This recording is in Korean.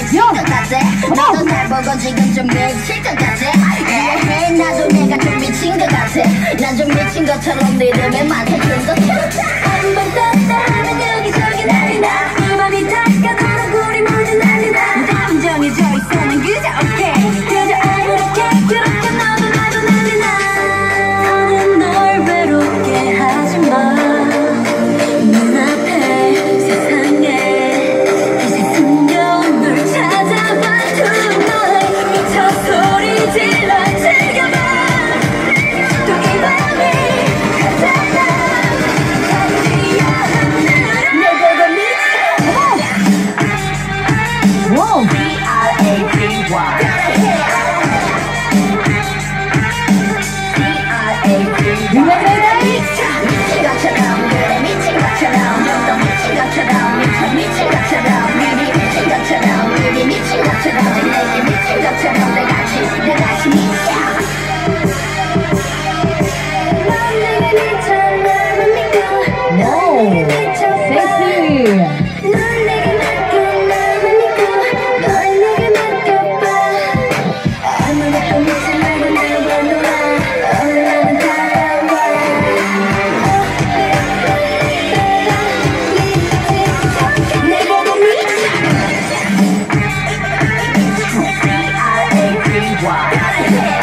미칠 것 같아 나도 어. 날 보고 지금 좀 미칠 것 같아. 이해해? 나도 내가 좀 미친 것 같아. 난 좀 미친 것처럼 리듬에 맞춰준 것 같아 why. gotta hit.